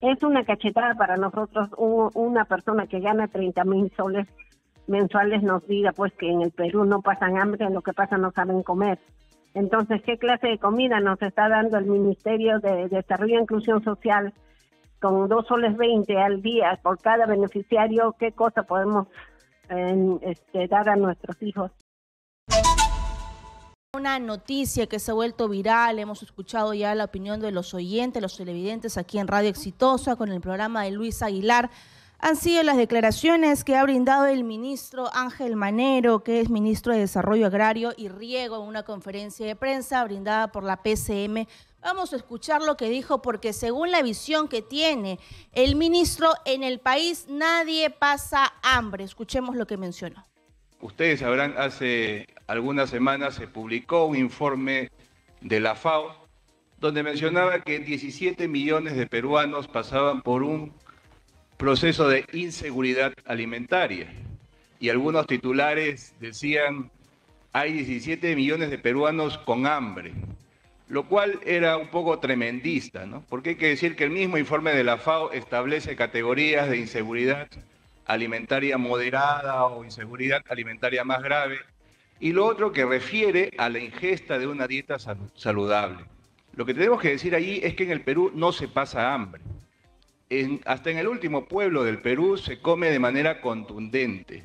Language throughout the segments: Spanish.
Es una cachetada para nosotros una persona que gana 30 mil soles mensuales nos diga pues que en el Perú no pasan hambre, lo que pasa no saben comer. Entonces, ¿qué clase de comida nos está dando el Ministerio de Desarrollo e Inclusión Social con dos soles 20 al día por cada beneficiario? ¿Qué cosa podemos este, dar a nuestros hijos? Una noticia que se ha vuelto viral, hemos escuchado ya la opinión de los oyentes, los televidentes aquí en Radio Exitosa con el programa de Luis Aguilar han sido las declaraciones que ha brindado el ministro Ángel Manero, que es ministro de Desarrollo Agrario y Riego, en una conferencia de prensa brindada por la PCM. Vamos a escuchar lo que dijo porque según la visión que tiene el ministro, en el país nadie pasa hambre. Escuchemos lo que mencionó. Ustedes sabrán, hace algunas semanas se publicó un informe de la FAO donde mencionaba que 17 millones de peruanos pasaban por un proceso de inseguridad alimentaria. Y algunos titulares decían, hay 17 millones de peruanos con hambre, lo cual era un poco tremendista, ¿no? Porque hay que decir que el mismo informe de la FAO establece categorías de inseguridad alimentaria moderada o inseguridad alimentaria más grave, y lo otro que refiere a la ingesta de una dieta saludable. Lo que tenemos que decir allí es que en el Perú no se pasa hambre hasta en el último pueblo del Perú se come de manera contundente.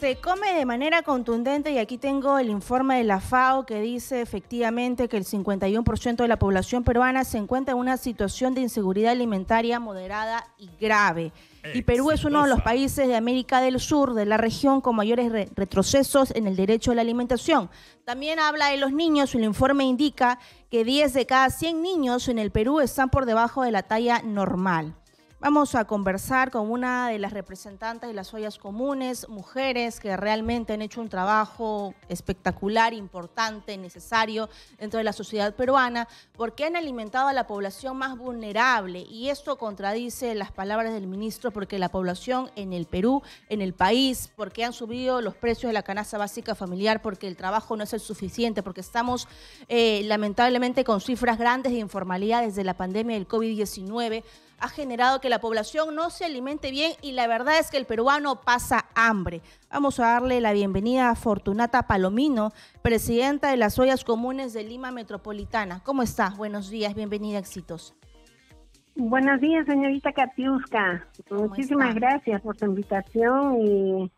Se come de manera contundente y aquí tengo el informe de la FAO que dice efectivamente que el 51% de la población peruana se encuentra en una situación de inseguridad alimentaria moderada y grave. Y Perú es uno de los países de América del Sur, de la región, con mayores retrocesos en el derecho a la alimentación. También habla de los niños. El informe indica que 10 de cada 100 niños en el Perú están por debajo de la talla normal. Vamos a conversar con una de las representantes de las ollas comunes, mujeres que realmente han hecho un trabajo espectacular, importante, necesario dentro de la sociedad peruana, porque han alimentado a la población más vulnerable. Y esto contradice las palabras del ministro, porque la población en el Perú, en el país, porque han subido los precios de la canasta básica familiar, porque el trabajo no es el suficiente, porque estamos eh, lamentablemente con cifras grandes de informalidad desde la pandemia del COVID-19 ha generado que la población no se alimente bien y la verdad es que el peruano pasa hambre. Vamos a darle la bienvenida a Fortunata Palomino, presidenta de las Ollas Comunes de Lima Metropolitana. ¿Cómo está? Buenos días, bienvenida, éxitos. Buenos días, señorita Katiuska. Muchísimas gracias por su invitación y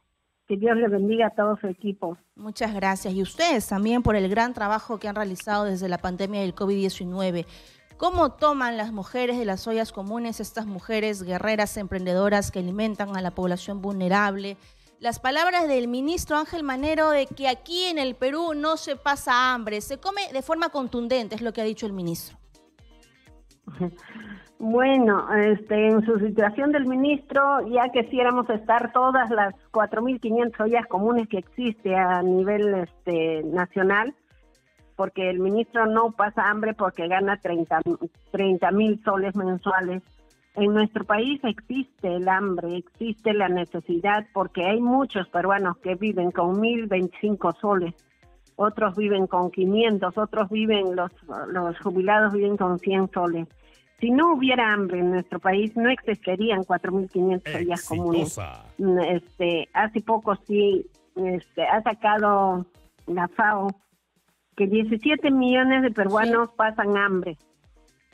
que Dios le bendiga a todo su equipo. Muchas gracias. Y ustedes también por el gran trabajo que han realizado desde la pandemia del COVID-19. ¿Cómo toman las mujeres de las ollas comunes, estas mujeres guerreras, emprendedoras que alimentan a la población vulnerable? Las palabras del ministro Ángel Manero de que aquí en el Perú no se pasa hambre, se come de forma contundente, es lo que ha dicho el ministro. Bueno, este, en su situación del ministro, ya quisiéramos estar todas las 4.500 ollas comunes que existe a nivel este, nacional, porque el ministro no pasa hambre porque gana 30 mil soles mensuales. En nuestro país existe el hambre, existe la necesidad, porque hay muchos peruanos que viven con 1.025 soles, otros viven con 500, otros viven, los, los jubilados viven con 100 soles. Si no hubiera hambre en nuestro país, no existirían 4.500 ollas comunes. Este, hace poco sí este, ha sacado la FAO que 17 millones de peruanos pasan hambre.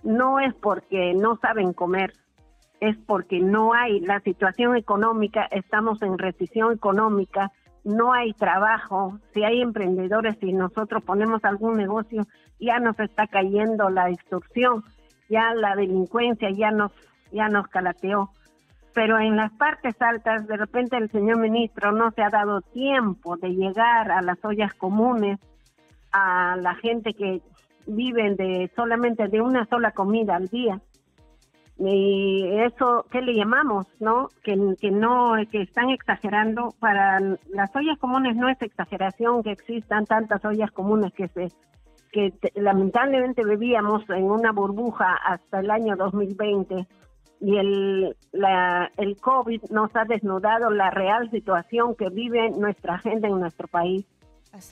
No es porque no saben comer, es porque no hay la situación económica, estamos en recesión económica, no hay trabajo, si hay emprendedores, si nosotros ponemos algún negocio, ya nos está cayendo la extorsión, ya la delincuencia ya nos ya nos calateó. Pero en las partes altas, de repente el señor ministro no se ha dado tiempo de llegar a las ollas comunes, a la gente que viven de solamente de una sola comida al día. Y eso, ¿qué le llamamos? ¿No? Que, que no, que están exagerando. Para las ollas comunes no es exageración que existan tantas ollas comunes que se que lamentablemente vivíamos en una burbuja hasta el año 2020 y el, la, el COVID nos ha desnudado la real situación que vive nuestra gente en nuestro país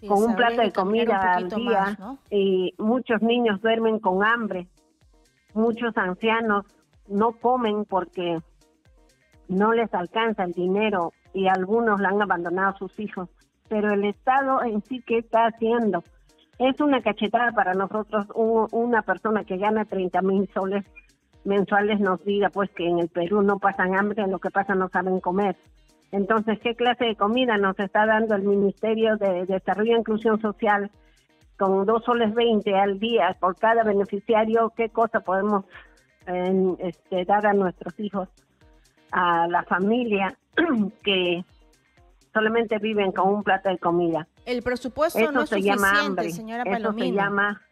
con un plato de comida al día y muchos niños duermen con hambre. muchos ancianos no comen porque no les alcanza el dinero y algunos le han abandonado a sus hijos. Pero el Estado en sí, ¿qué está haciendo? Es una cachetada para nosotros una persona que gana 30 mil soles mensuales nos diga pues que en el Perú no pasan hambre, lo que pasa no saben comer. Entonces, ¿qué clase de comida nos está dando el Ministerio de Desarrollo e Inclusión Social con dos soles 20 al día por cada beneficiario? ¿Qué cosa podemos este, dar a nuestros hijos, a la familia que solamente viven con un plato de comida? El presupuesto no es se llama hambre. señora Palomino. Eso se llama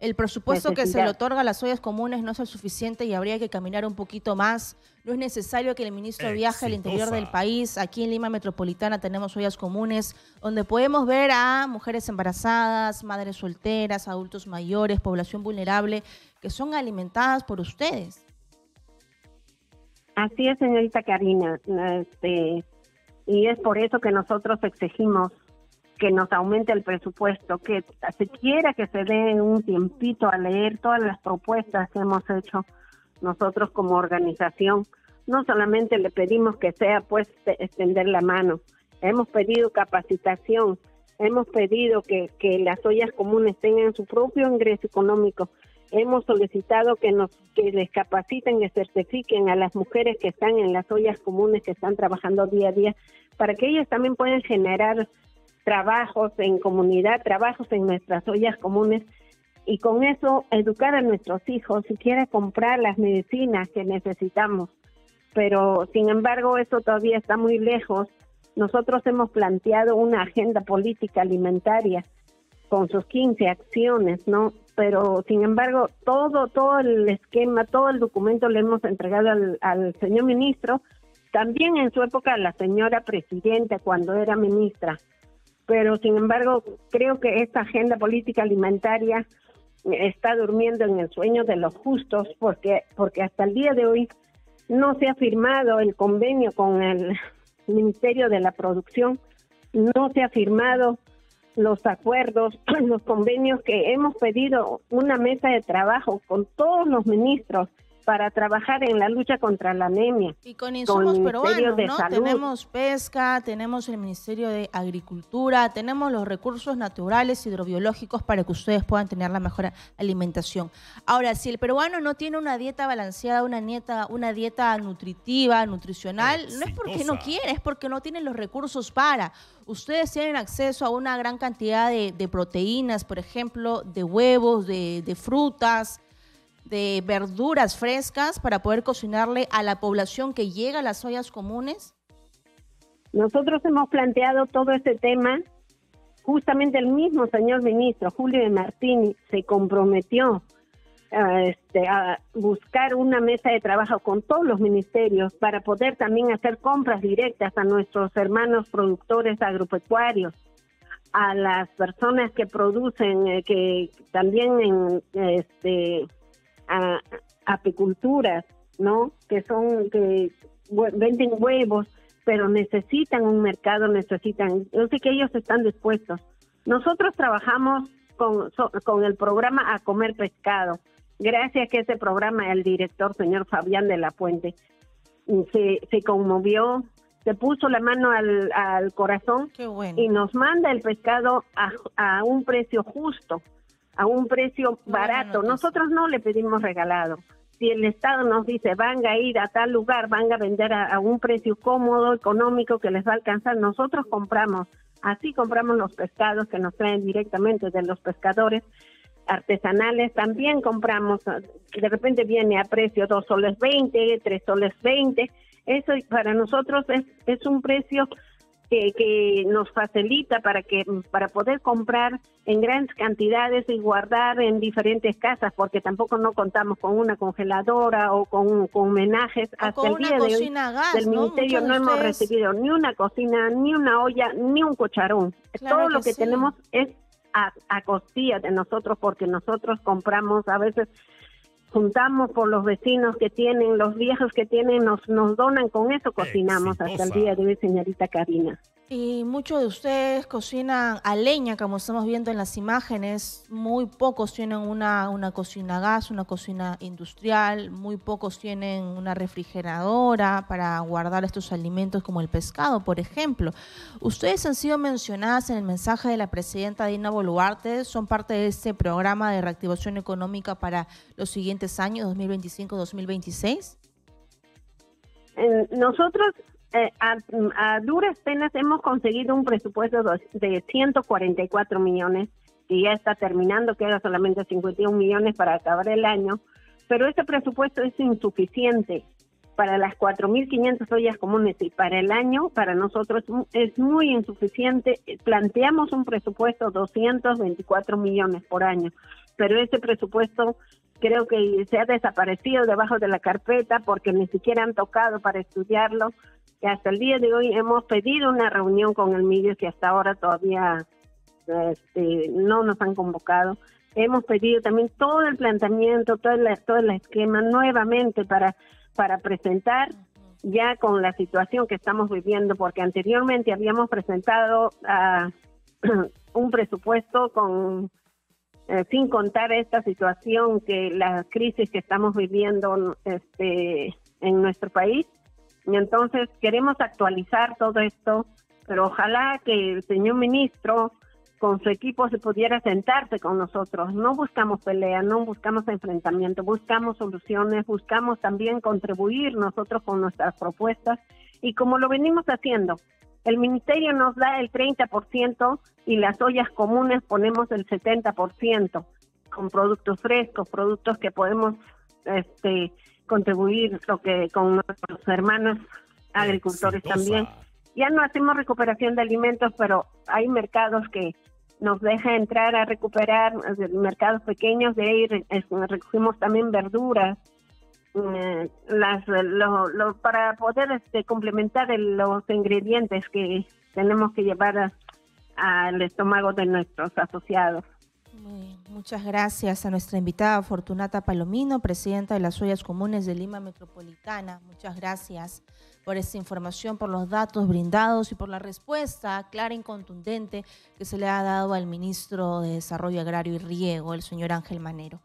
el presupuesto que se le otorga a las ollas comunes no es el suficiente y habría que caminar un poquito más. No es necesario que el ministro viaje al interior del país. Aquí en Lima Metropolitana tenemos ollas comunes donde podemos ver a mujeres embarazadas, madres solteras, adultos mayores, población vulnerable, que son alimentadas por ustedes. Así es, señorita Karina. Este, y es por eso que nosotros exigimos que nos aumente el presupuesto, que se quiera que se dé un tiempito a leer todas las propuestas que hemos hecho nosotros como organización. No solamente le pedimos que sea pues extender la mano, hemos pedido capacitación, hemos pedido que, que las ollas comunes tengan su propio ingreso económico, hemos solicitado que nos que les capaciten y certifiquen a las mujeres que están en las ollas comunes que están trabajando día a día para que ellas también puedan generar trabajos en comunidad, trabajos en nuestras ollas comunes y con eso educar a nuestros hijos, siquiera comprar las medicinas que necesitamos. Pero sin embargo, eso todavía está muy lejos. Nosotros hemos planteado una agenda política alimentaria con sus 15 acciones, ¿no? Pero sin embargo, todo todo el esquema, todo el documento le hemos entregado al, al señor ministro, también en su época la señora presidenta cuando era ministra pero sin embargo creo que esta agenda política alimentaria está durmiendo en el sueño de los justos porque porque hasta el día de hoy no se ha firmado el convenio con el Ministerio de la Producción, no se ha firmado los acuerdos, los convenios que hemos pedido una mesa de trabajo con todos los ministros para trabajar en la lucha contra la anemia. Y con insumos peruanos, ¿no? Tenemos pesca, tenemos el Ministerio de Agricultura, tenemos los recursos naturales hidrobiológicos para que ustedes puedan tener la mejor alimentación. Ahora, si el peruano no tiene una dieta balanceada, una dieta, una dieta nutritiva, nutricional, no es porque no quiere, es porque no tiene los recursos para. Ustedes tienen acceso a una gran cantidad de, proteínas, por ejemplo, de huevos, de, de frutas, de verduras frescas para poder cocinarle a la población que llega a las ollas comunes? Nosotros hemos planteado todo este tema. Justamente el mismo señor ministro, Julio de Martini, se comprometió este, a buscar una mesa de trabajo con todos los ministerios para poder también hacer compras directas a nuestros hermanos productores agropecuarios, a las personas que producen, eh, que también en, este, a, apiculturas, ¿no? Que son, que venden huevos, pero necesitan un mercado, necesitan, yo sé que ellos están dispuestos. Nosotros trabajamos con, con el programa A Comer Pescado. Gracias a que ese programa, el director, señor Fabián de la Puente, se, se conmovió, se puso la mano al, al corazón y nos manda el pescado a, a un precio justo a un precio barato. Nosotros no le pedimos regalado. Si el Estado nos dice van a ir a tal lugar, van a vender a, un precio cómodo, económico, que les va a alcanzar, nosotros compramos. Así compramos los pescados que nos traen directamente de los pescadores artesanales. También compramos, de repente viene a precio dos soles 20, tres soles 20. Eso para nosotros es, es un precio que, nos facilita para que para poder comprar en grandes cantidades y guardar en diferentes casas porque tampoco no contamos con una congeladora o con, homenajes hasta el día de hoy del ministerio no hemos recibido ni una cocina ni una olla ni un cocharón todo lo que tenemos es a, a costilla de nosotros porque nosotros compramos a veces juntamos por los vecinos que tienen, los viejos que tienen, nos, nos donan, con eso cocinamos hasta el día de hoy, señorita Karina. Y muchos de ustedes cocinan a leña, como estamos viendo en las imágenes. Muy pocos tienen una, una cocina a gas, una cocina industrial. Muy pocos tienen una refrigeradora para guardar estos alimentos como el pescado, por ejemplo. Ustedes han sido mencionadas en el mensaje de la presidenta Dina Boluarte. Son parte de este programa de reactivación económica para los siguientes años, 2025-2026. Nosotros eh, a, duras penas hemos conseguido un presupuesto de 144 millones, y ya está terminando, queda solamente 51 millones para acabar el año, pero ese presupuesto es insuficiente para las 4.500 ollas comunes y para el año, para nosotros es muy insuficiente. Planteamos un presupuesto de 224 millones por año, pero ese presupuesto creo que se ha desaparecido debajo de la carpeta porque ni siquiera han tocado para estudiarlo hasta el día de hoy hemos pedido una reunión con el MIDIO que hasta ahora todavía este, no nos han convocado. Hemos pedido también todo el planteamiento, todo el, todo el esquema nuevamente para, para presentar ya con la situación que estamos viviendo, porque anteriormente habíamos presentado uh, un presupuesto con eh, sin contar esta situación que la crisis que estamos viviendo este, en nuestro país y entonces queremos actualizar todo esto, pero ojalá que el señor ministro con su equipo se pudiera sentarse con nosotros. No buscamos pelea, no buscamos enfrentamiento, buscamos soluciones, buscamos también contribuir nosotros con nuestras propuestas y como lo venimos haciendo. El ministerio nos da el 30% y las ollas comunes ponemos el 70% con productos frescos, productos que podemos este, contribuir lo que con nuestros hermanos agricultores también. Ya no hacemos recuperación de alimentos, pero hay mercados que nos deja entrar a recuperar mercados pequeños de ahí recogimos también verduras eh, las lo, para poder este, complementar los ingredientes que tenemos que llevar al estómago de nuestros asociados muchas gracias a nuestra invitada Fortunata Palomino, presidenta de las Ollas Comunes de Lima Metropolitana. Muchas gracias por esta información, por los datos brindados y por la respuesta clara y contundente que se le ha dado al ministro de Desarrollo Agrario y Riego, el señor Ángel Manero.